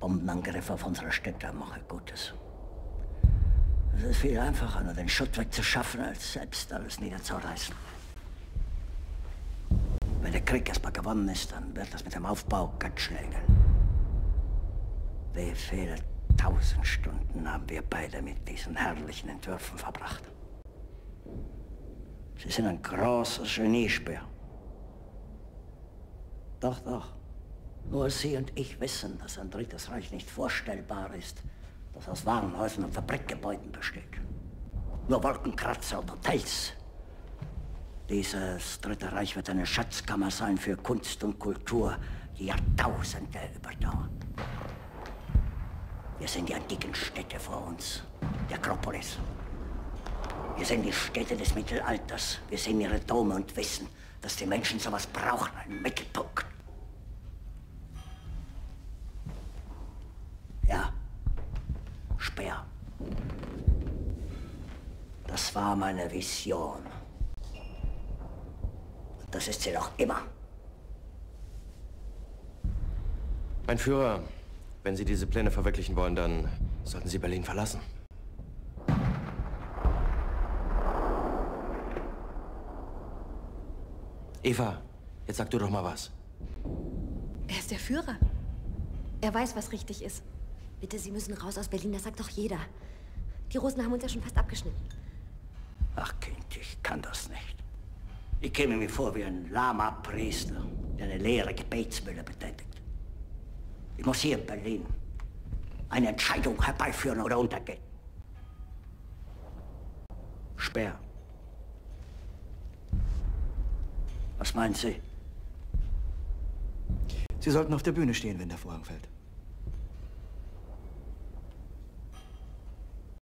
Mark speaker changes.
Speaker 1: Bombenangriffe auf unsere Städte machen Gutes. Es ist viel einfacher, nur den Schutt wegzuschaffen, als selbst alles niederzureißen. Wenn der Krieg erstmal gewonnen ist, dann wird das mit dem Aufbau ganz schnell gehen. Wie viele tausend Stunden haben wir beide mit diesen herrlichen Entwürfen verbracht. Sie sind ein großer Geniespeer. Doch, doch. Nur Sie und ich wissen, dass ein drittes Reich nicht vorstellbar ist, das aus Warenhäusern und Fabrikgebäuden besteht. Nur Wolkenkratzer und Hotels. Dieses dritte Reich wird eine Schatzkammer sein für Kunst und Kultur, die Jahrtausende überdauern. Wir sehen die antiken Städte vor uns, die Akropolis. Wir sehen die Städte des Mittelalters. Wir sehen ihre Dome und wissen, dass die Menschen sowas brauchen, einen Mittelpunkt. Ja, Speer. Das war meine Vision. Und das ist sie noch immer.
Speaker 2: Mein Führer, wenn Sie diese Pläne verwirklichen wollen, dann sollten Sie Berlin verlassen. Eva, jetzt sag du doch mal was.
Speaker 3: Er ist der Führer. Er weiß, was richtig ist. Bitte, Sie müssen raus aus Berlin, das sagt doch jeder. Die Rosen haben uns ja schon fast abgeschnitten.
Speaker 1: Ach, Kind, ich kann das nicht. Ich käme mir vor wie ein lahmer Priester, der eine leere Gebetsmühle betätigt. Ich muss hier in Berlin eine Entscheidung herbeiführen oder untergehen. Speer. Was meinen Sie?
Speaker 4: Sie sollten auf der Bühne stehen, wenn der Vorhang fällt.